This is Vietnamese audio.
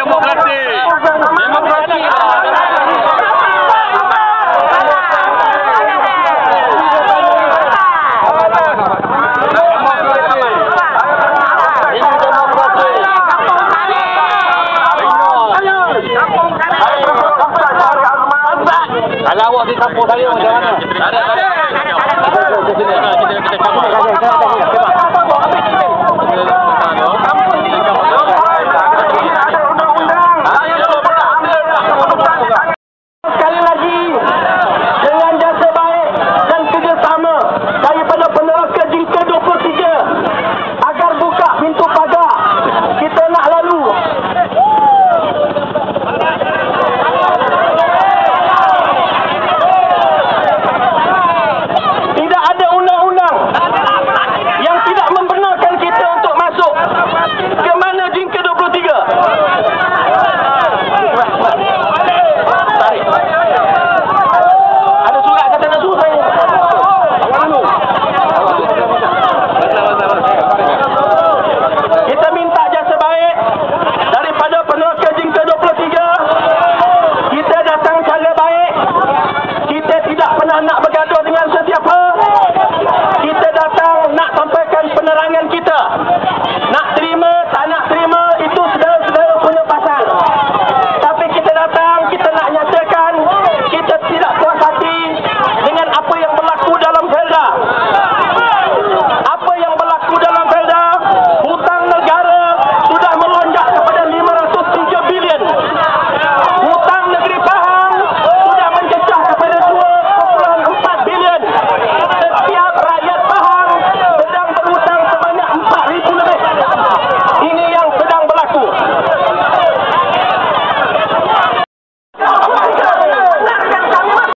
demokrasi. Demokrasi. Kalau awak di kampung saya macam mana? Tak ada, tak ada.